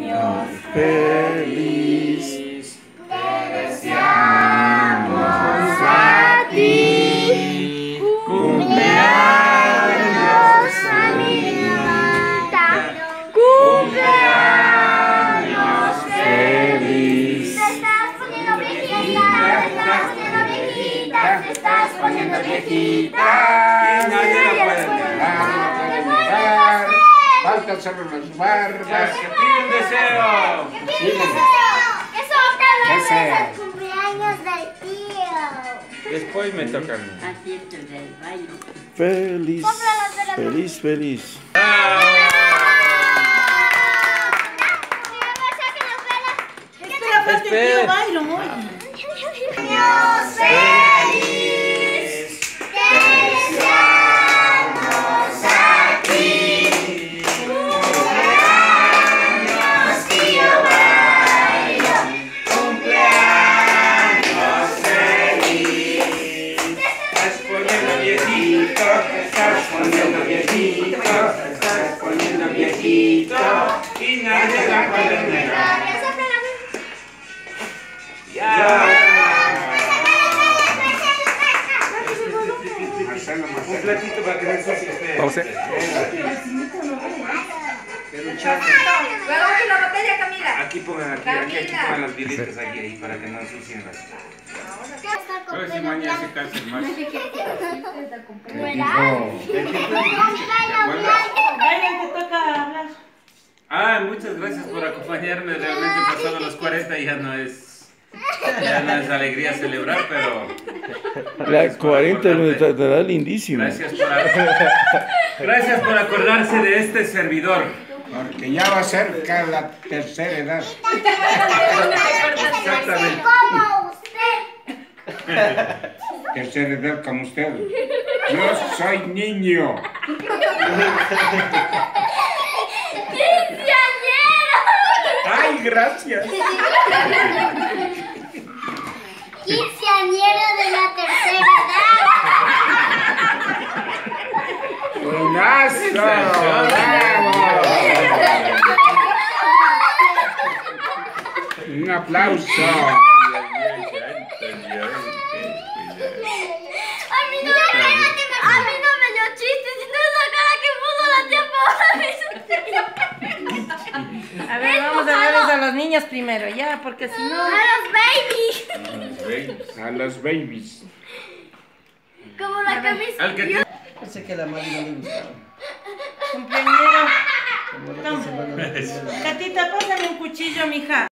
cumpleaños feliz. Te deseamos a ti. Cumpleaños, amiguita. Cumpleaños feliz. Te estás poniendo viejita, te estás poniendo viejita, te estás poniendo viejita. Solo las barbas. ¡Que pide un deseo! ¿Qué sopla la ¿Qué mesa? sea? El cumpleaños del tío. Después me toca a mí. Así es el del baile. Feliz, feliz, feliz. Espera, Espera. Viejito, te estás poniendo viejito, te estás poniendo viejito y nadie la puede negar. Ya. Un platito para que no ensucie. Pausa. Luego que la botella. Aquí pongan, aquí, aquí, aquí pongan las vilitas aquí, ahí, para que no ensucien las... Próximo año se cansen más. Byron, te toca hablar. Ah, muchas gracias por acompañarme. Realmente pasado los 40 ya no es... Ya no es alegría celebrar, pero... La 40 lo estará lindísimo. Gracias por, gracias por acordarse de este servidor. Porque ya va cerca la tercera edad. Exactamente. Como usted. Tercera edad como usted. Yo soy niño. Ay, gracias. Quinceañero de la tercera edad. Buenazo. Bravo. Un aplauso. A mí no, a mí no me dio chiste, sino esa cara que puso la tía Paola. A ver, vamos a darles a los niños primero, ya, porque si no. A los babies. A los babies. Como la camisa. Que Pensé que la Mari no le gustaba. Cumpleañero. Catita, pásame un cuchillo, mija.